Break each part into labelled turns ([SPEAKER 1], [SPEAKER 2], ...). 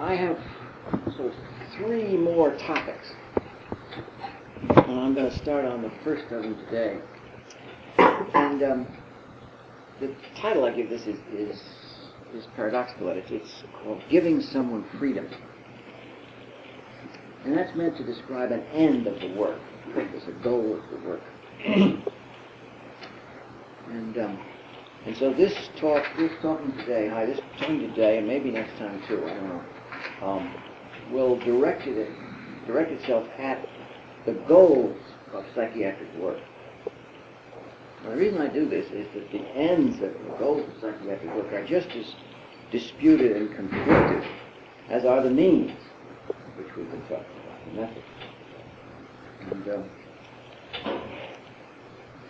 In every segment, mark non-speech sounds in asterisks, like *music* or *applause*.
[SPEAKER 1] I have sort of three more topics. And I'm going to start on the first of them today. And um, the title I give this is, is, is paradoxical. It's, it's called Giving Someone Freedom. And that's meant to describe an end of the work, purpose, a goal of the work. *clears throat* and um, and so this talk, this talking today, hi, this talking today, and maybe next time too, I don't know, um, will direct it, direct itself at the goals of psychiatric work. Now, the reason I do this is that the ends of the goals of psychiatric work are just as disputed and conflicted as are the means, which we've been talking about, the methods. And, um,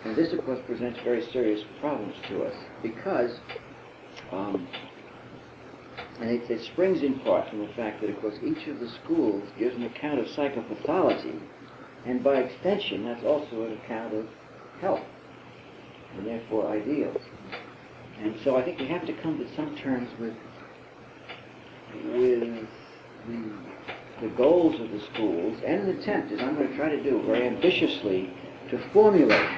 [SPEAKER 1] and this, of course, presents very serious problems to us because, um, and it, it, springs in part from the fact that, of course, each of the schools gives an account of psychopathology, and by extension, that's also an account of health, and therefore ideals. And so I think we have to come to some terms with, with the, the goals of the schools, and an attempt, as I'm going to try to do very ambitiously, to formulate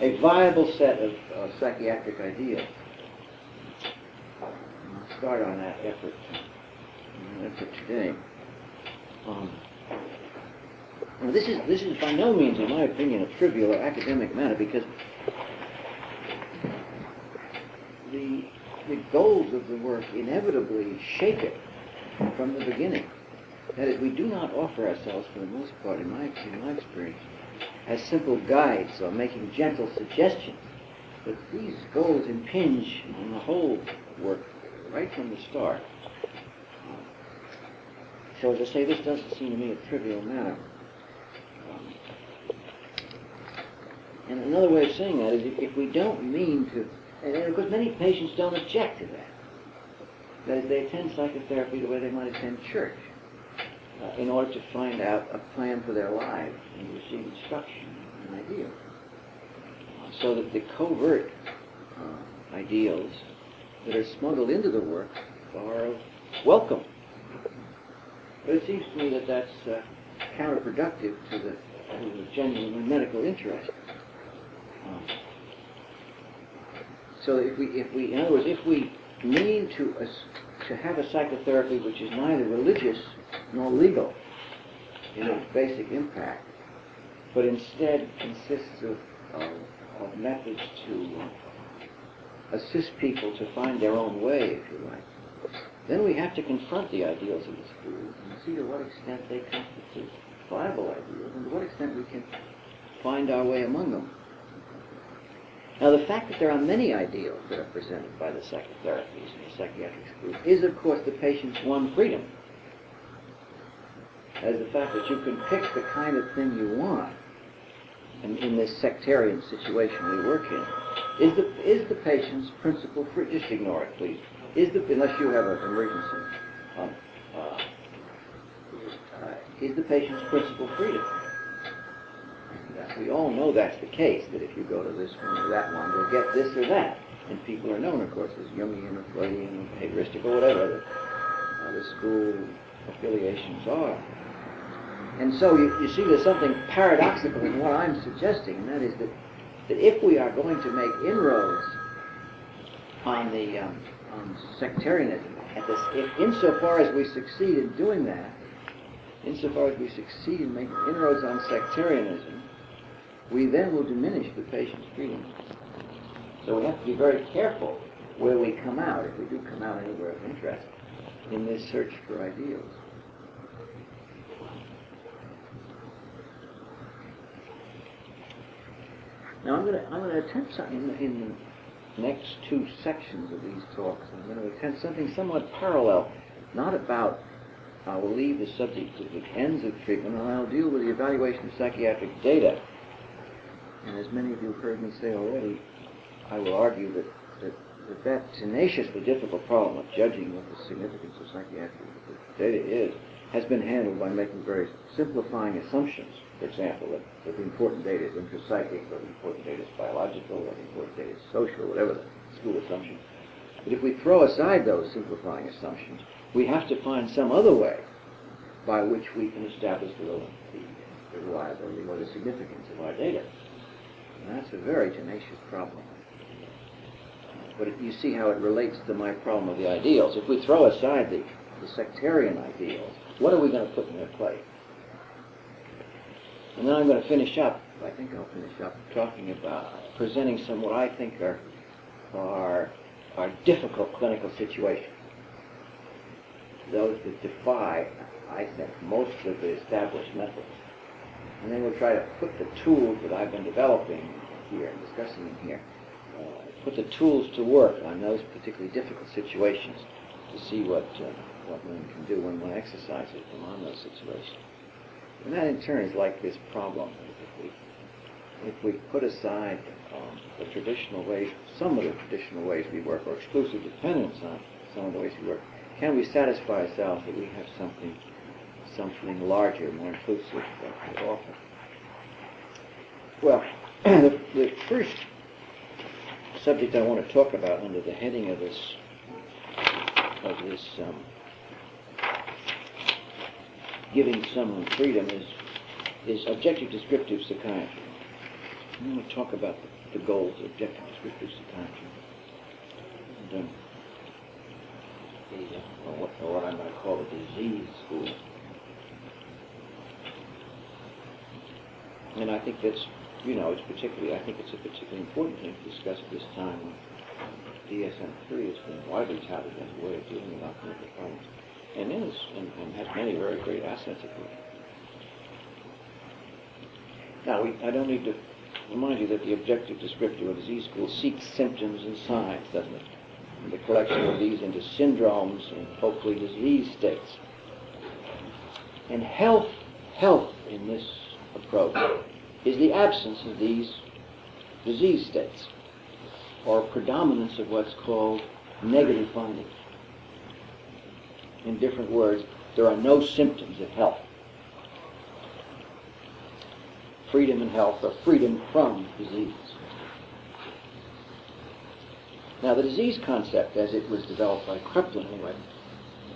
[SPEAKER 1] a viable set of uh, psychiatric ideas. Start on that effort, effort today. Um, now this is this is by no means, in my opinion, a trivial or academic matter because the the goals of the work inevitably shape it from the beginning. That is, we do not offer ourselves, for the most part, in my in my experience, as simple guides or making gentle suggestions. But these goals impinge on the whole work right from the start. So as I say, this doesn't seem to me a trivial matter. And another way of saying that is if, we don't mean to, and, and of course many patients don't object to that. That is, they attend psychotherapy the way they might attend church uh, in order to find out a plan for their lives and receive instruction and ideals. So that the covert uh, ideals that are smuggled into the work are welcome. But it seems to me that that's uh, counterproductive to the, to the genuine medical interest. Um, so if we, if we, in other words, if we mean to to have a psychotherapy which is neither religious nor legal in its basic impact, but instead consists of, of, of methods to assist people to find their own way, if you like. Then we have to confront the ideals of the schools and see to what extent they constitute viable ideals and to what extent we can find our way among them. Now, the fact that there are many ideals that are presented by the psychotherapies and the psychiatric schools is, of course, the patient's one freedom. As the fact that you can pick the kind of thing you want in, in this sectarian situation we work in, is the, is the patient's principal free. Just ignore it, please. Is the, unless you have an emergency, um, uh, is the patient's principal freedom. We all know that's the case, that if you go to this one or that one, you'll get this or that. And people are known, of course, as Jungian or Freudian or behavioristic or whatever the, uh, the school affiliations are. And so you, you see there's something paradoxical in what I'm suggesting, and that is that, that if we are going to make inroads on the um, on sectarianism, at this, if insofar as we succeed in doing that, insofar as we succeed in making inroads on sectarianism, we then will diminish the patient's freedom. So we have to be very careful where we come out, if we do come out anywhere of interest, in this search for ideals. Now I'm going to I'm going to attempt something in the, next two sections of these talks. I'm going to attempt something somewhat parallel, not about. I will leave the subject to the ends of treatment, and I'll deal with the evaluation of psychiatric data. And as many of you have heard me say already, I will argue that that, that, that tenaciously difficult problem of judging what the significance of psychiatric data is has been handled by making very simplifying assumptions. For example, that the important data is intrapsychic, or the important data is biological, or the important data is social, whatever the school assumption. But if we throw aside those simplifying assumptions, we have to find some other way by which we can establish the, the, the reliability or the significance of our data. And that's a very tenacious problem. But you see how it relates to my problem of the ideals. If we throw aside the, the sectarian ideals, what are we going to put in their place? And then I'm going to finish up, I think I'll finish up talking about presenting some what I think are, are, are difficult clinical situations. Those that defy, I think, most of the established methods. And then we'll try to put the tools that I've been developing here and discussing in here, uh, put the tools to work on those particularly difficult situations to see what, uh, what one can do when one exercises them on those situations. And that in turn is like this problem. If we, if we put aside um, the traditional ways, some of the traditional ways we work, or exclusive dependence on some of the ways we work, can we satisfy ourselves that we have something, something larger, more inclusive to offer? Well, *clears throat* the, the first subject I want to talk about under the heading of this of this um, giving someone freedom is is objective descriptive psychiatry. I'm going to talk about the, the goals of objective descriptive psychiatry. And, um, the, uh, or what, what I might call the disease school. And I think that's, you know, it's particularly, I think it's a particularly important thing to discuss at this time when DSM-3 has been widely touted as a way of dealing with alcoholic problems and is, and, and has many very great assets of. Now, we, I don't need to remind you that the objective descriptive of disease school seeks symptoms and signs, doesn't it? And the collection of these into syndromes and hopefully disease states. And health, health in this approach is the absence of these disease states, or predominance of what's called negative findings. In different words, there are no symptoms of health. Freedom and health are freedom from disease. Now, the disease concept, as it was developed by Kraepelin, anyway,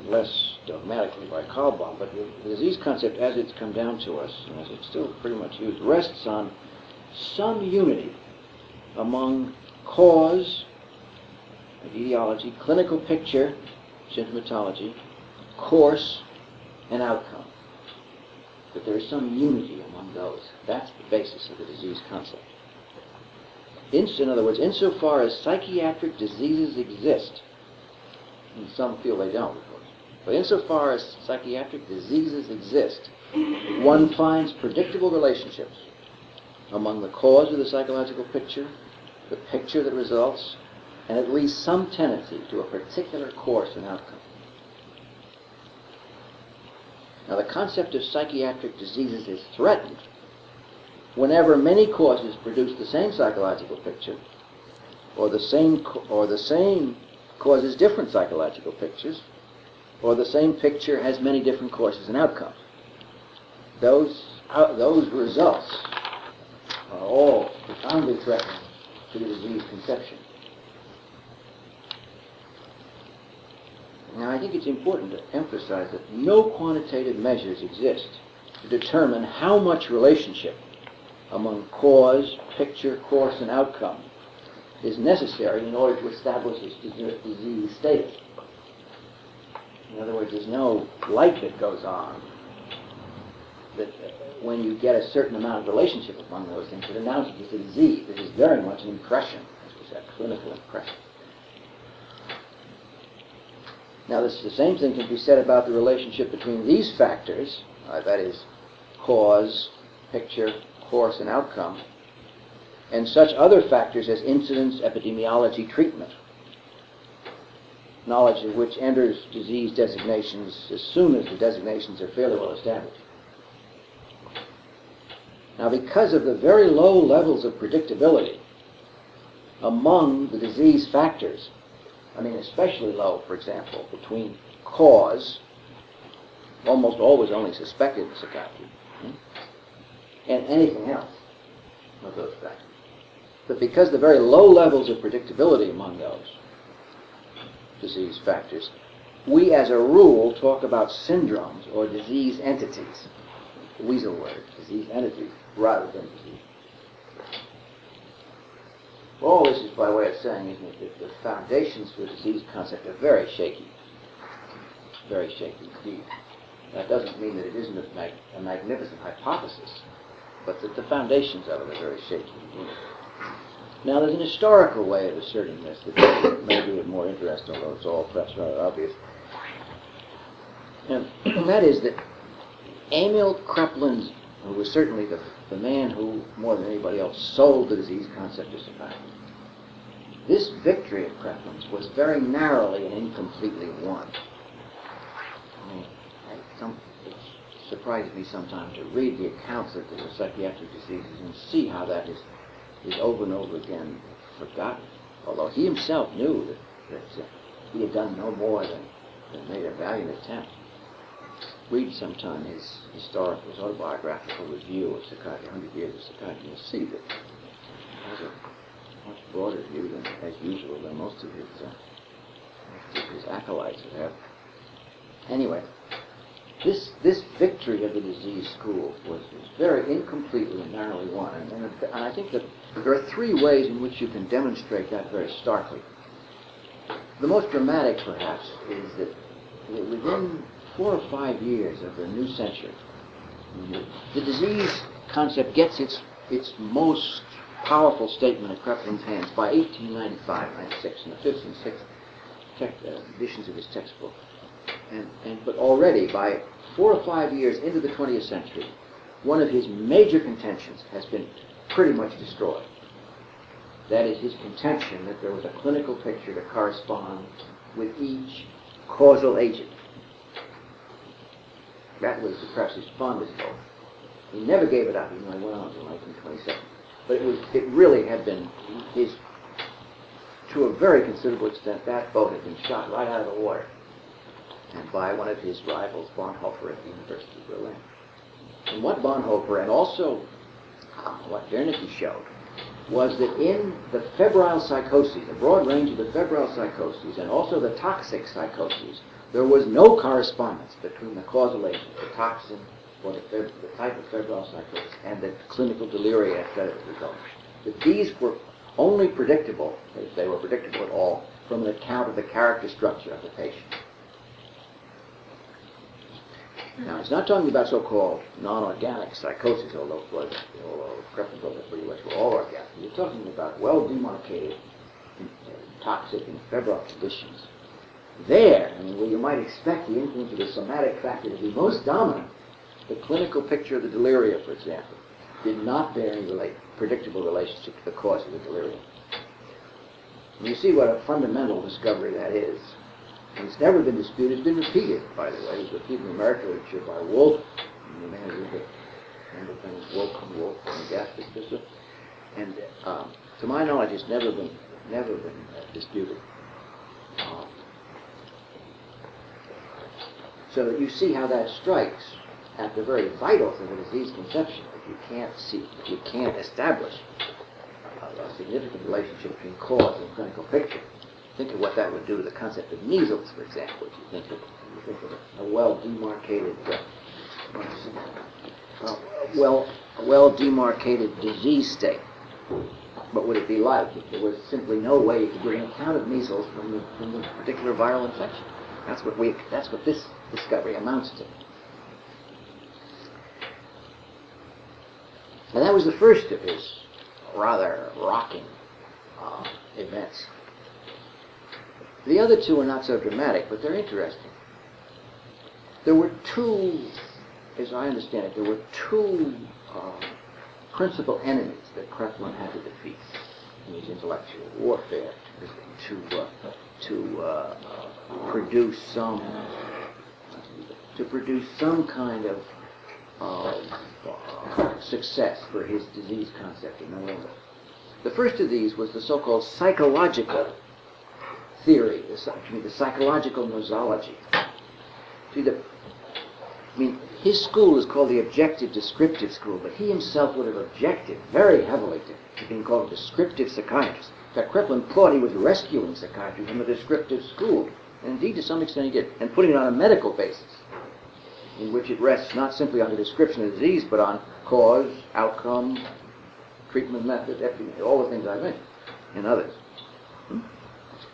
[SPEAKER 1] less dogmatically by Kahlbaum, but the disease concept, as it's come down to us, and as it's still pretty much used, rests on some unity among cause, etiology, clinical picture, symptomatology, course, and outcome. That there is some unity among those. That's the basis of the disease concept. In, in other words, insofar as psychiatric diseases exist, and some feel they don't, of course, but insofar as psychiatric diseases exist, one finds predictable relationships among the cause of the psychological picture, the picture that results, and at least some tendency to a particular course and outcome. Now, the concept of psychiatric diseases is threatened whenever many causes produce the same psychological picture, or the same, or the same causes different psychological pictures, or the same picture has many different courses and outcomes. Those, uh, those results are all profoundly threatening to the disease conception. Now, I think it's important to emphasize that no quantitative measures exist to determine how much relationship among cause, picture, course, and outcome is necessary in order to establish this disease status. In other words, there's no light that goes on that when you get a certain amount of relationship among those things, it announces it's a disease. This is very much an impression, as we said, clinical impression. Now, this, the same thing can be said about the relationship between these factors, uh, that is, cause, picture, course, and outcome, and such other factors as incidence, epidemiology, treatment, knowledge of which enters disease designations as soon as the designations are fairly well established. Now, because of the very low levels of predictability among the disease factors, I mean, especially low, for example, between cause, almost always only suspected psychiatry, hmm, and anything else of those factors. But because the very low levels of predictability among those disease factors, we as a rule talk about syndromes or disease entities. Weasel word, disease entities, rather than disease. All this is by way of saying, isn't it, that the foundations for the disease concept are very shaky. Very shaky indeed. That doesn't mean that it isn't a, mag- a magnificent hypothesis, but that the foundations of it are very shaky indeed. Now, there's an historical way of asserting this that may be more interest, although it's all perhaps rather obvious. And *clears throat* that is that Emil Kraepelin, who was certainly the, the man who, more than anybody else, sold the disease concept to society, this victory of Kraepelin's was very narrowly and incompletely won. I mean, I, some, it surprises me sometimes to read the accounts of the psychiatric diseases and see how that is, is over and over again forgotten. Although he himself knew that, that uh, he had done no more than, than made a valiant attempt. Read sometime his historical, his autobiographical review of psychiatry, 100 Years of Psychiatry, you'll see that he has a much broader view than, as usual, than most of his, uh, his acolytes would have. Anyway, this, this victory of the disease school was, was very incompletely and narrowly won. And, and, and I think that there are three ways in which you can demonstrate that very starkly. The most dramatic, perhaps, is that within four or five years of the new century, the disease concept gets its, its most powerful statement in Kraepelin's hands by 1895, 96, in the fifth and sixth uh, editions of his textbook. And, and, but already, by four or five years into the 20th century, one of his major contentions has been pretty much destroyed. That is his contention that there was a clinical picture to correspond with each causal agent. That was perhaps his fondest hope. He never gave it up, even though he went on until 1927. But it was it really had been his to a very considerable extent that boat had been shot right out of the water and by one of his rivals, Bonhoeffer at the University of Berlin. And what Bonhoeffer and also uh, what Wernicke showed was that in the febrile psychoses, the broad range of the febrile psychoses and also the toxic psychoses, there was no correspondence between the causal agent, the toxin, or the, the type of febrile psychosis, and the clinical deliria that resulted. That these were only predictable, if they were predictable at all, from an account of the character structure of the patient. Now, it's not talking about so-called non-organic psychosis, although, although Kraepelin pretty much were all organic. You're talking about well-demarcated toxic and febrile conditions. There, I mean, where you might expect the influence of the somatic factor to be most dominant, the clinical picture of the deliria, for example, did not bear any relate, predictable relationship to the cause of the delirium. And you see what a fundamental discovery that is. And it's never been disputed. It's been repeated, by the way. It was repeated in American literature by Wolff, the man who did the independent Wolff and Wolff and gastric system. And um, to my knowledge, it's never been never been uh, disputed. Um, so that you see how that strikes at the very vital thing of disease conception. If you can't see, if you can't establish a, a significant relationship between cause and clinical picture, think of what that would do to the concept of measles, for example. If you think of, you think of a, well demarcated, uh, uh, well, well demarcated disease state. What would it be like if there was simply no way you could get an of measles from the, from the particular viral infection? That's what we. That's what this discovery amounts to. And that was the first of his rather rocking uh, events. The other two are not so dramatic, but they're interesting. There were two, as I understand it, there were two uh, principal enemies that Kraepelin had to defeat in his intellectual warfare to uh, to uh, produce some to produce some kind of uh, success for his disease concept in no The first of these was the so-called psychological theory, the, the psychological nosology. See, the, I mean, his school is called the objective descriptive school, but he himself would have objected very heavily to, to being called a descriptive psychiatrist. In fact, Kraepelin thought he was rescuing psychiatry from a descriptive school, And indeed, to some extent, he did. And putting it on a medical basis, in which it rests not simply on the description of disease, but on cause, outcome, treatment method, all the things I mentioned, and others. Hmm?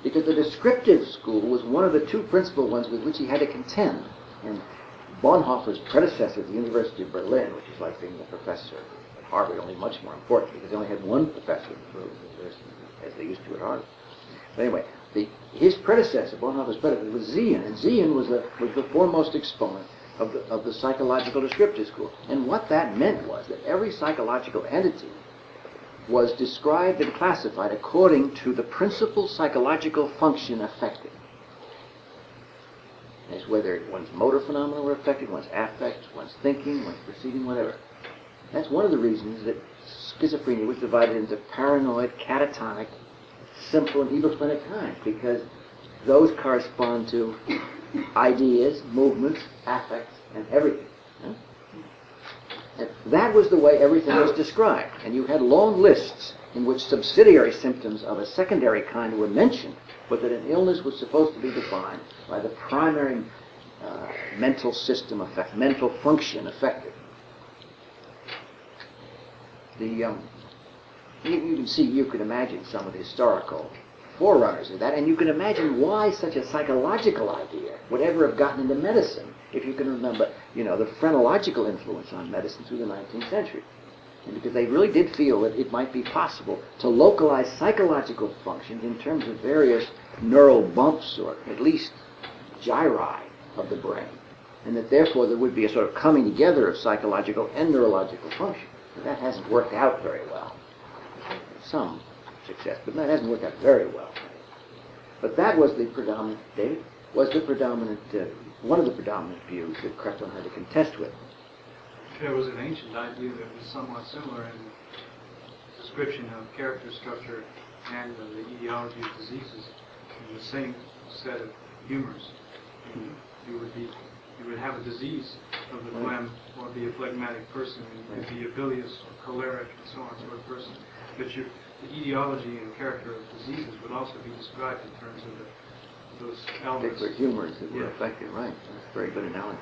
[SPEAKER 1] Because the descriptive school was one of the two principal ones with which he had to contend. And Bonhoeffer's predecessor at the University of Berlin, which is like being a professor at Harvard, only much more important because they only had one professor as they used to at Harvard. But anyway, the, his predecessor, Bonhoeffer's predecessor, was Ziehen, and Ziehen was the, was the foremost exponent of the, of the psychological descriptive school. And what that meant was that every psychological entity was described and classified according to the principal psychological function affected. As whether one's motor phenomena were affected, one's affects, one's thinking, one's perceiving, whatever. That's one of the reasons that schizophrenia was divided into paranoid, catatonic, simple, and hebephrenic kinds, because those correspond to ideas, movements, affects, and everything. And that was the way everything was described. And you had long lists in which subsidiary symptoms of a secondary kind were mentioned, but that an illness was supposed to be defined by the primary uh, mental system effect, mental function affected. The um, you, you can see, you can imagine some of the historical forerunners of that, and you can imagine why such a psychological idea would ever have gotten into medicine, if you can remember, you know, the phrenological influence on medicine through the 19th century. And because they really did feel that it might be possible to localize psychological functions in terms of various neural bumps or at least gyri of the brain. And that therefore there would be a sort of coming together of psychological and neurological function. But that hasn't worked out very well. Some success, but that hasn't worked out very well. But that was the predominant, David, was the predominant, uh, one of the predominant views that Kraepelin had to contest with.
[SPEAKER 2] There was an ancient idea that was somewhat similar in description of character structure and uh, the etiology of diseases in the same set of humors. You would be, you would have a disease of the phlegm or be a phlegmatic person, and you could be a bilious or choleric and so on sort of person. But your, the etiology and character of diseases would also be described in terms of the, those elements.
[SPEAKER 1] Particular humors that were
[SPEAKER 2] Yeah.
[SPEAKER 1] affected, right. That's a very good analogy.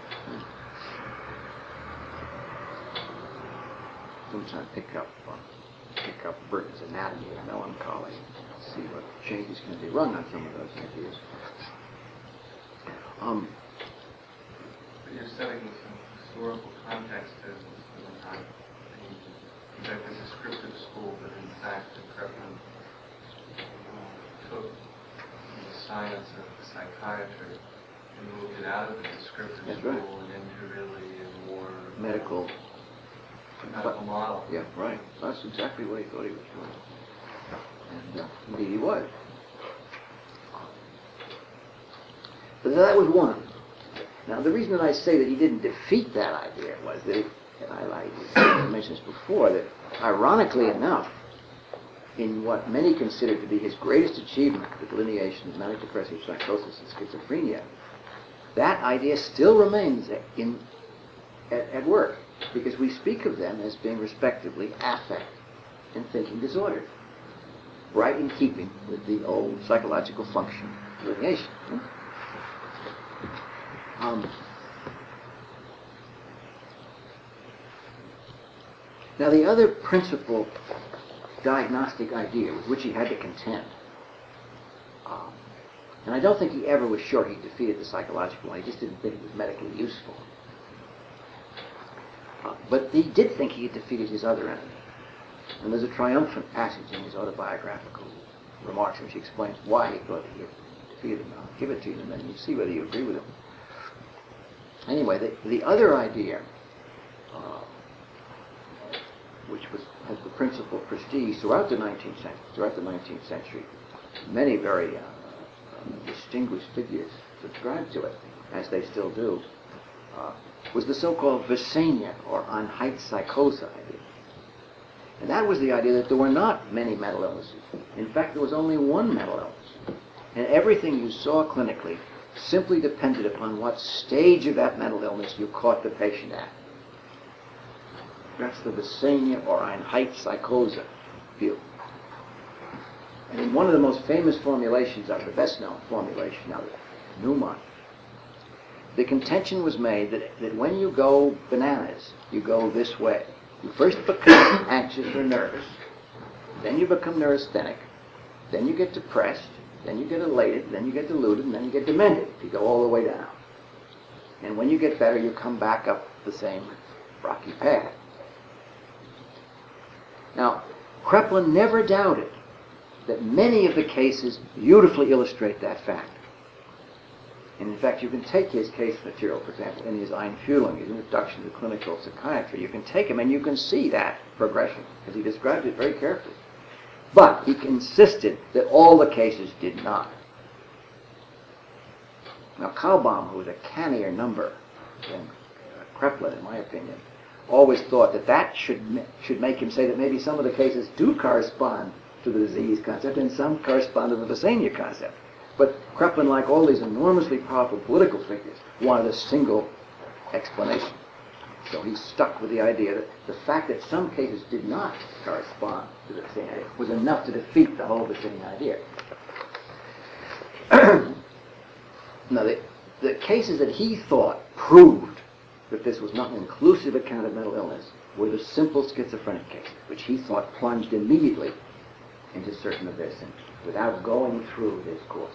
[SPEAKER 1] I'm trying to pick up, uh, pick up Burton's anatomy of melancholy, see what changes can be run on some of those ideas. Um,
[SPEAKER 3] But you're setting some historical context to the have the descriptive school, but in fact, the Kraepelin uh, took the science of psychiatry and moved it out of the descriptive
[SPEAKER 1] That's
[SPEAKER 3] school
[SPEAKER 1] right.
[SPEAKER 3] and into really a more
[SPEAKER 1] medical,
[SPEAKER 3] medical model.
[SPEAKER 1] yeah, right. That's exactly what he thought he was doing. And uh, indeed he was. But that was one. Now, the reason that I say that he didn't defeat that idea was that, I, mentioned this before, that ironically enough, in what many consider to be his greatest achievement, the delineation of manic depressive psychosis and schizophrenia, that idea still remains in, at, at work, because we speak of them as being respectively affect and thinking disorders, right in keeping with the old psychological function delineation. hmm? Um, now, the other principal diagnostic idea with which he had to contend, um, and I don't think he ever was sure he defeated the psychological one, he just didn't think it was medically useful. Uh, but he did think he had defeated his other enemy. And there's a triumphant passage in his autobiographical remarks in which he explains why he thought he had defeated him. I'll give it to you and then you see whether you agree with him. Anyway, the, the other idea, uh, which was, the principal prestige throughout the 19th century, throughout the 19th century, many very uh, distinguished figures subscribed to it, as they still do, uh, was the so-called Vesania or Einheitspsychose idea. And that was the idea that there were not many mental illnesses. In fact, there was only one mental illness. And everything you saw clinically simply depended upon what stage of that mental illness you caught the patient at. That's the Vesania or Einheitspsychose view. And in one of the most famous formulations of the best known formulation of it, Neumann. The contention was made that, that when you go bananas, you go this way. You first become *coughs* anxious or nervous, then you become neurasthenic, then you get depressed, then you get elated, then you get deluded, and then you get demented. You go all the way down. And when you get better, you come back up the same rocky path. Now, Kraepelin never doubted that many of the cases beautifully illustrate that fact. And in fact, you can take his case material, for example, in his Einführung, his Introduction to Clinical Psychiatry. You can take him and you can see that progression, because he describes it very carefully. But he insisted that all the cases did not. Now, Kahlbaum, who was a cannier number than uh, Kraepelin, in my opinion, always thought that that should, should make him say that maybe some of the cases do correspond to the disease concept and some correspond to the Vesania concept. But Kraepelin, like all these enormously powerful political figures, wanted a single explanation. So he stuck with the idea that the fact that some cases did not correspond to the Vesania idea was enough to defeat the whole Vesania idea. *clears throat* now, the, the cases that he thought proved that this was not an inclusive account of mental illness were the simple schizophrenic case, which he thought plunged immediately into certain of their symptoms without going through this course.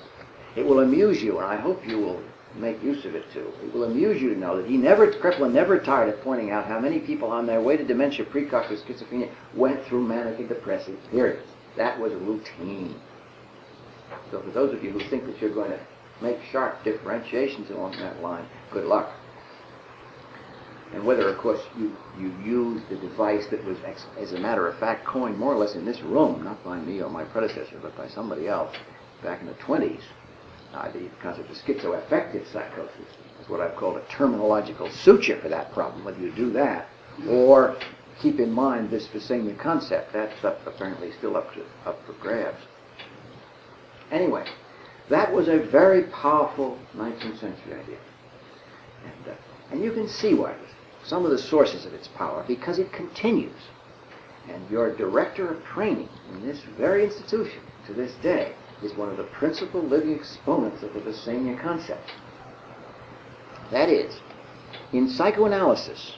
[SPEAKER 1] It will amuse you, and I hope you will make use of it too. It will amuse you to know that he never, Kraepelin never tired of pointing out how many people on their way to dementia, praecox, or schizophrenia went through manic and depressive periods. That was routine. So for those of you who think that you're going to make sharp differentiations along that line, good luck. And whether, of course, you, you use the device that was, as a matter of fact, coined more or less in this room, not by me or my predecessor, but by somebody else back in the 20s, uh, the concept of schizoaffective psychosis is what I've called a terminological suture for that problem, whether you do that or keep in mind this Vesania concept. That's up, apparently still up, to, up for grabs. Anyway, that was a very powerful 19th century idea. And, uh, and you can see why, some of the sources of its power, because it continues. And your director of training in this very institution to this day is one of the principal living exponents of the Vesania concept. That is, in psychoanalysis,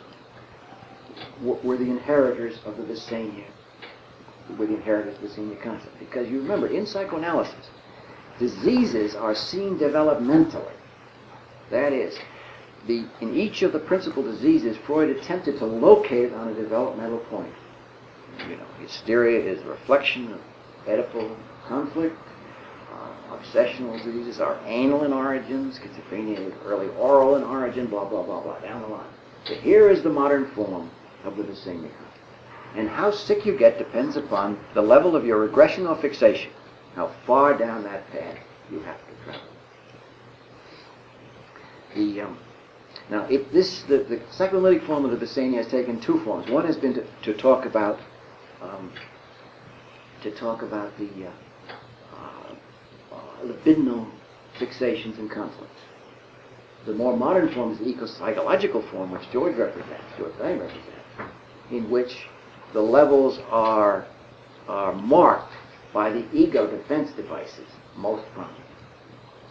[SPEAKER 1] were the inheritors of the Vesania, were the inheritors of the Vesania concept. Because you remember, in psychoanalysis, diseases are seen developmentally. That is, the, in each of the principal diseases, Freud attempted to locate it on a developmental point. You know, hysteria is a reflection of Oedipal conflict. Uh, obsessional diseases are anal in origin. Schizophrenia is early oral in origin. Blah blah blah blah down the line. So here is the modern form of the concept. And how sick you get depends upon the level of your regression or fixation. How far down that path you have to travel. The um, now, if this the, the psychoanalytic form of the Vesania has taken two forms. One has been to, to talk about um, to talk about the uh, uh, uh, libidinal fixations and conflicts. The more modern form is the ego-psychological form, which George represents, George Bain represents, in which the levels are are marked by the ego defense devices most prominent.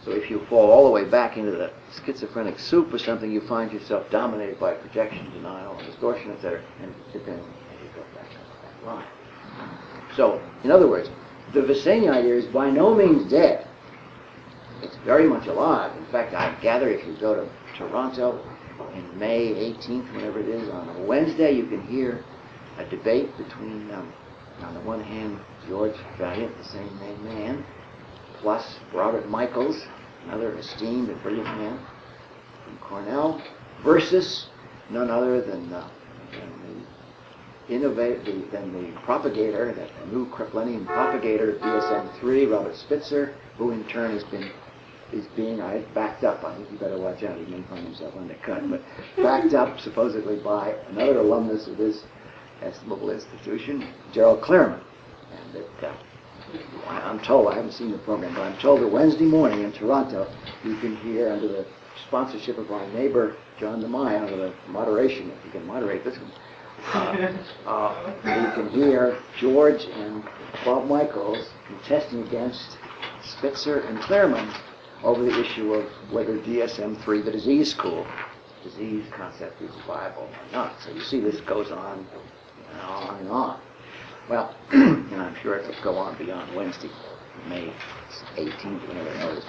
[SPEAKER 1] So if you fall all the way back into the schizophrenic soup or something, you find yourself dominated by projection, denial, distortion, etc., and as you go back up that line. So, in other words, the Vesania idea is by no means dead. It's very much alive. In fact, I gather if you go to Toronto in May 18th, whenever it is, on a Wednesday, you can hear a debate between, um, on the one hand, George Vaillant, the same name man, plus Robert Michels, another esteemed and brilliant man from Cornell, versus none other than, uh, than the innovator, the, than the propagator, that new Kraepelinian propagator of DSM-3, Robert Spitzer, who in turn has been is being I backed up. I think you better watch out. He may find himself undercut, but backed up supposedly by another alumnus of this estimable institution, Gerald Klerman, and that. Uh, I'm told, I haven't seen the program, but I'm told that Wednesday morning in Toronto, you can hear under the sponsorship of our neighbor, John DeMai, under the moderation, if you can moderate this one, uh, uh, you can hear George and Bob Michels contesting against Spitzer and Klerman over the issue of whether DSM-3, the disease school, disease concept is viable or not. So you see this goes on and on and on. Well, and I'm sure it will go on beyond Wednesday, May 18th, whenever.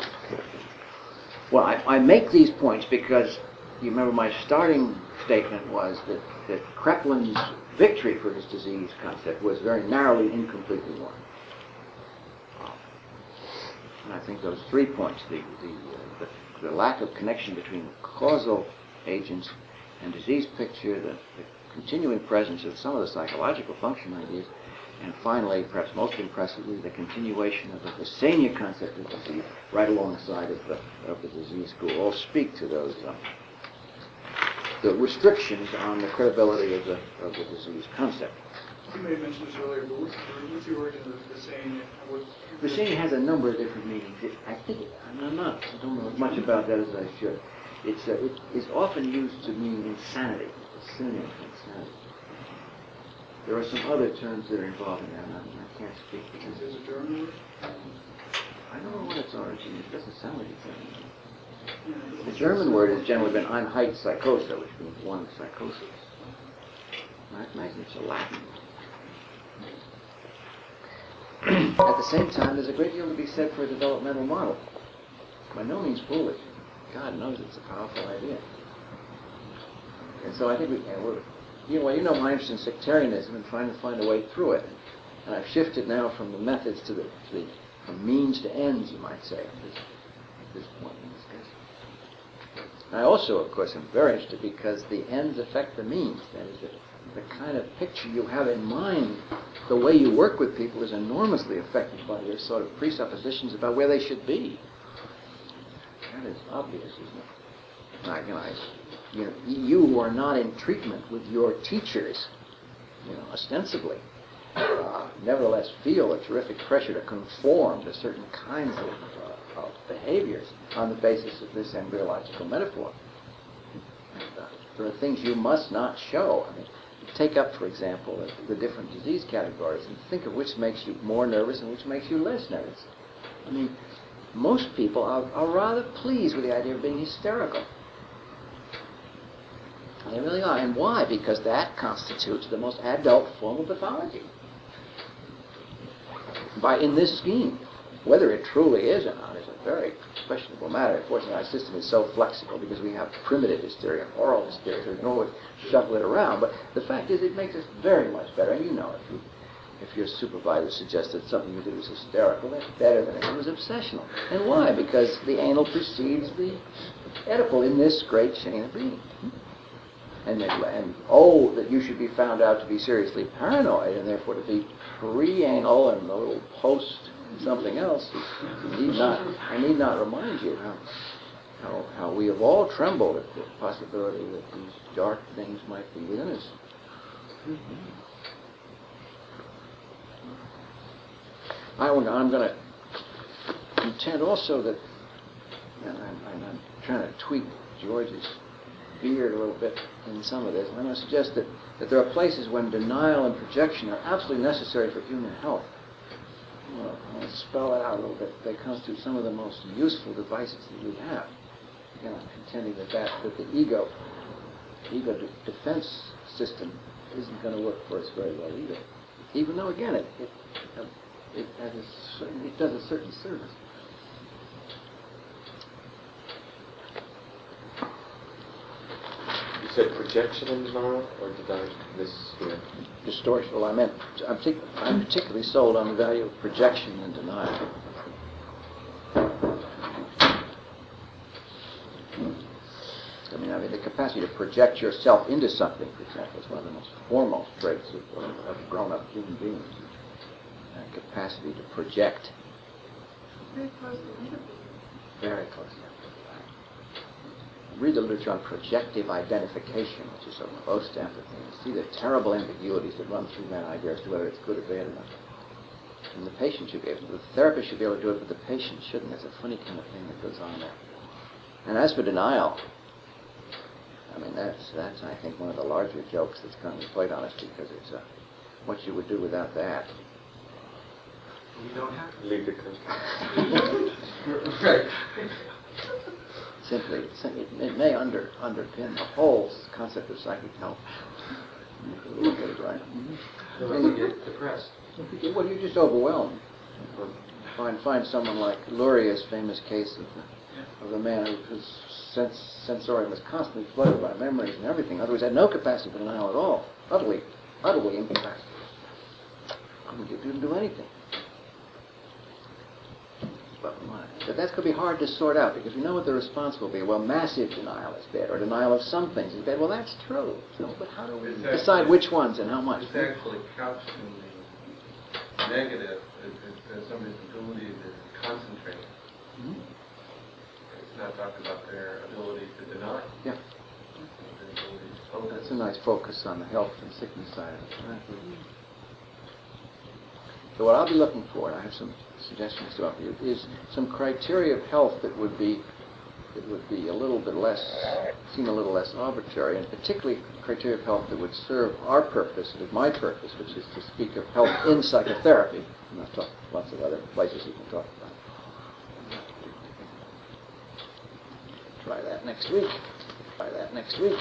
[SPEAKER 1] Well, I, I make these points because you remember my starting statement was that, that Kraepelin's victory for his disease concept was very narrowly, incompletely won. And I think those three points, the, the, uh, the, the lack of connection between causal agents and disease picture, the, the continuing presence of some of the psychological function ideas, and finally, perhaps most impressively, the continuation of the Vesania concept of disease right alongside of the, of the disease school all speak to those um, the restrictions on the credibility of the, of the disease concept.
[SPEAKER 4] You may have mentioned this earlier, but what's the, what's the origin of and what-
[SPEAKER 1] has a number of different meanings. It, I think, I'm not, I don't know as much about that as I should. It's, uh, it is often used to mean insanity, a synonym for insanity. There are some other terms that are involved in that, and I, can't speak
[SPEAKER 4] Is
[SPEAKER 1] this.
[SPEAKER 4] a German word?
[SPEAKER 1] I don't know what its origin is. It doesn't sound like it's The German word has generally been Einheit psychosa, which means one psychosis. I imagine it's a Latin. At the same time, there's a great deal to be said for a developmental model. By no means foolish. God knows it's a powerful idea. And so I think we, and we're, you know, well, you know my interest in sectarianism and trying to find a way through it. And I've shifted now from the methods to the, to the from means to ends, you might say, at this, at this point in discussion. I also, of course, am very interested because the ends affect the means. That is, the, the kind of picture you have in mind, the way you work with people is enormously affected by your sort of presuppositions about where they should be. That is obvious, isn't it? Now, you know, I, you know, you who are not in treatment with your teachers, you know, ostensibly, uh, nevertheless feel a terrific pressure to conform to certain kinds of, uh, of behaviors on the basis of this embryological metaphor. Uh, there are things you must not show. I mean, take up, for example, the, the different disease categories and think of which makes you more nervous and which makes you less nervous. I mean, most people are, are rather pleased with the idea of being hysterical. They really are. And why? Because that constitutes the most adult form of pathology. By in this scheme, whether it truly is or not is a very questionable matter. Fortunately, our system is so flexible because we have primitive hysteria, oral hysteria, so we can always shuffle it around. But the fact is, it makes us very much better. And you know, if you if your supervisor suggests that something you did was hysterical, that's better than if it was obsessional. And why? Because the anal precedes the Oedipal in this great chain of being. And, and oh, that you should be found out to be seriously paranoid and therefore to be pre-anal and a little post something else. I need not, I need not remind you how, how, how we have all trembled at the possibility that these dark things might be within us. Mm-hmm. I, I'm going to contend also that, and I'm, I'm trying to tweak George's beard a little bit in some of this. And I'm going to suggest that, that there are places when denial and projection are absolutely necessary for human health. Well, I'll spell that out a little bit. They constitute some of the most useful devices that we have. Again, I'm contending that, that, that the ego, ego de- defense system isn't going to work for us very well either. Even though, again, it, it, it, a certain, it does a certain service.
[SPEAKER 5] You said projection in denial, or did I miss here?
[SPEAKER 1] distortion. Well, I meant I'm, partic- I'm particularly sold on the value of projection and denial. I mean, I mean, the capacity to project yourself into something, for example, is one of the most foremost traits of, of grown-up human beings. That capacity to project
[SPEAKER 6] Very close to
[SPEAKER 1] very close. Read the literature on projective identification, which is so close to empathy, and see the terrible ambiguities that run through that idea as to whether it's good or bad enough. And the patient should be able to, the therapist should be able to do it, but the patient shouldn't. There's a funny kind of thing that goes on there. And as for denial, I mean, that's, that's I think, one of the larger jokes that's going to be played on us because it's uh, what you would do without that.
[SPEAKER 2] We don't have to.
[SPEAKER 5] Leave the country. *laughs* *laughs*
[SPEAKER 3] Right.
[SPEAKER 1] Simply, it, it may under, underpin the whole concept of psychic health. If you Look at it right.
[SPEAKER 3] Then you get depressed.
[SPEAKER 1] Well, you're just overwhelmed. Find, find someone like Luria's famous case of the, of the man who- whose sense, sensorium was constantly flooded by memories and everything. Otherwise, other had no capacity for denial at all. Utterly, utterly incapacitated. Couldn't do, didn't do anything. But, my- that's be hard to sort out because we know what the response will be. Well, massive denial is bad, or denial of some things is bad. Well, that's true. So, but how do we
[SPEAKER 3] It's
[SPEAKER 1] decide
[SPEAKER 3] actually-
[SPEAKER 1] which ones and how much?
[SPEAKER 3] It's actually couched in the negative, as somebody's ability to concentrate.
[SPEAKER 1] Mhm.
[SPEAKER 3] It's not talking about their ability to deny.
[SPEAKER 1] Yeah.
[SPEAKER 3] To.
[SPEAKER 1] That's a nice focus on the health and sickness side of it. right? So what I'll be looking for, and I have some suggestions offer you, is some criteria of health that would be that would be a little bit less, seem a little less arbitrary, and particularly criteria of health that would serve our purpose, and my purpose, which is to speak of health in psychotherapy. And I've talked lots of other places you can talk about. Try that next week. Try that next week.